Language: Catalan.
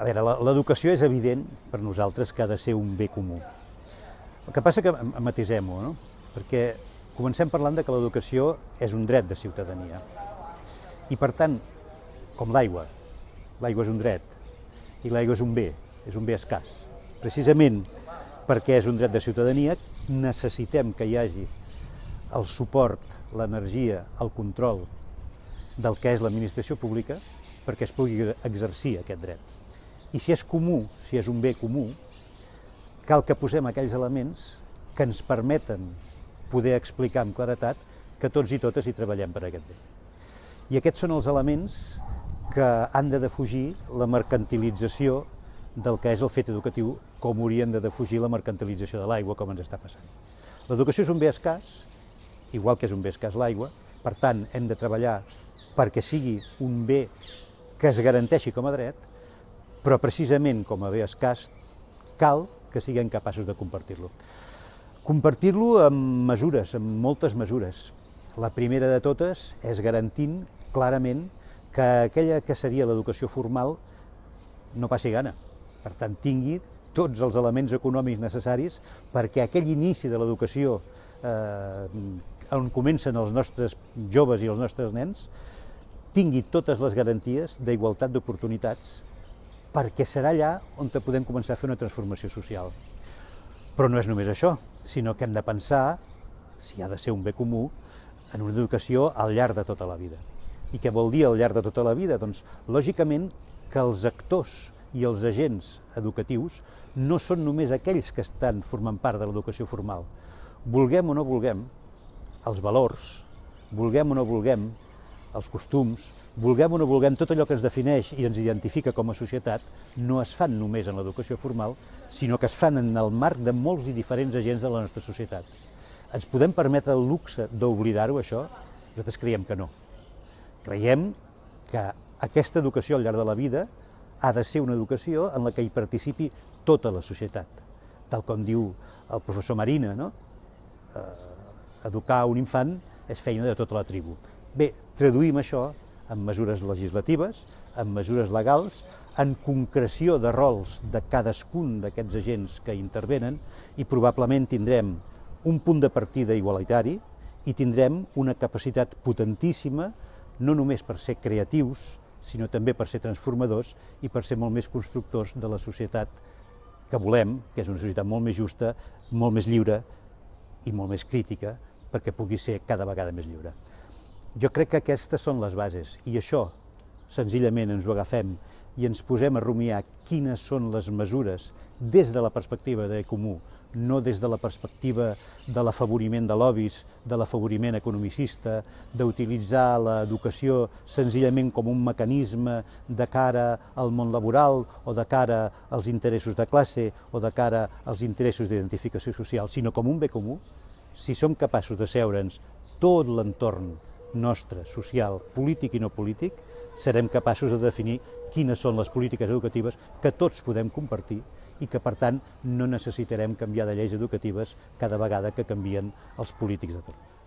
A veure, l'educació és evident per nosaltres que ha de ser un bé comú. El que passa que matisem-ho, no? Perquè comencem parlant de que l'educació és un dret de ciutadania. I per tant, com l'aigua, l'aigua és un dret i l'aigua és un bé, és un bé escàs. Precisament perquè és un dret de ciutadania, necessitem que hi hagi el suport, l'energia, el control del que és l'administració pública perquè es pugui exercir aquest dret. I si és comú, si és un bé comú, cal que posem aquells elements que ens permeten poder explicar amb claretat que tots i totes hi treballem per aquest bé. I aquests són els elements que han de defugir la mercantilització del que és el fet educatiu, com haurien de defugir la mercantilització de l'aigua, com ens està passant. L'educació és un bé escàs, igual que és un bé escàs l'aigua, per tant, hem de treballar perquè sigui un bé que es garanteixi com a dret, però precisament com a bé escàs cal que siguem capaços de compartir-lo. Compartir-lo amb mesures, amb moltes mesures. La primera de totes és garantint clarament que aquella que seria l'educació formal no passi gana. Per tant, tingui tots els elements econòmics necessaris perquè aquell inici de l'educació eh, on comencen els nostres joves i els nostres nens tingui totes les garanties d'igualtat d'oportunitats perquè serà allà on podem començar a fer una transformació social. Però no és només això, sinó que hem de pensar, si ha de ser un bé comú, en una educació al llarg de tota la vida. I què vol dir al llarg de tota la vida? Doncs, lògicament, que els actors i els agents educatius no són només aquells que estan formant part de l'educació formal. Vulguem o no vulguem, els valors, vulguem o no vulguem, els costums, vulguem o no vulguem, tot allò que ens defineix i ens identifica com a societat no es fan només en l'educació formal, sinó que es fan en el marc de molts i diferents agents de la nostra societat. Ens podem permetre el luxe d'oblidar-ho, això? Nosaltres creiem que no. Creiem que aquesta educació al llarg de la vida ha de ser una educació en la que hi participi tota la societat, tal com diu el professor Marina, no? Eh, educar un infant és feina de tota la tribu. Bé, traduïm això en mesures legislatives, en mesures legals, en concreció de rols de cadascun d'aquests agents que intervenen i probablement tindrem un punt de partida igualitari i tindrem una capacitat potentíssima no només per ser creatius, sinó també per ser transformadors i per ser molt més constructors de la societat que volem, que és una societat molt més justa, molt més lliure i molt més crítica, perquè pugui ser cada vegada més lliure. Jo crec que aquestes són les bases i això senzillament ens ho agafem i ens posem a rumiar quines són les mesures des de la perspectiva de comú, no des de la perspectiva de l'afavoriment de lobbies, de l'afavoriment economicista, d'utilitzar l'educació senzillament com un mecanisme de cara al món laboral o de cara als interessos de classe o de cara als interessos d'identificació social, sinó com un bé comú, si som capaços de seure'ns tot l'entorn nostre, social, polític i no polític, serem capaços de definir quines són les polítiques educatives que tots podem compartir i que, per tant, no necessitarem canviar de lleis educatives cada vegada que canvien els polítics de torn.